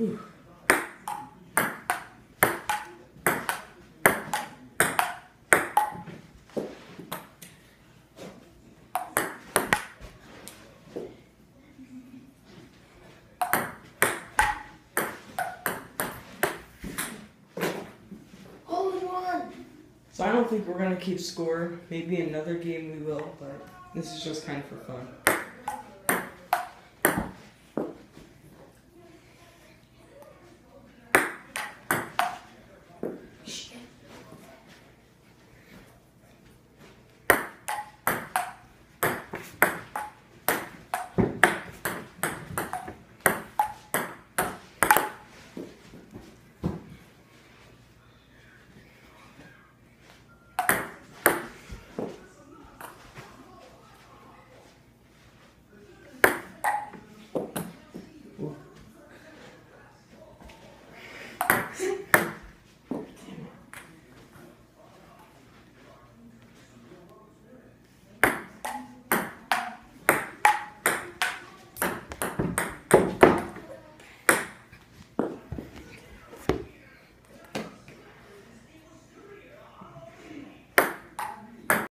Whew. So I don't think we're going to keep score. Maybe another game we will, but this is just kind of for fun.